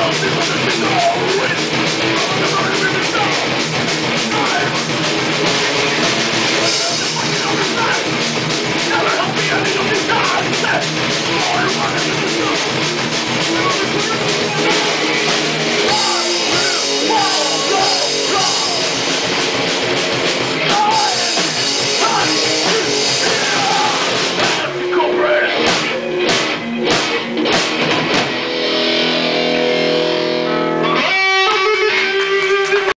Don't you let me know. Don't you.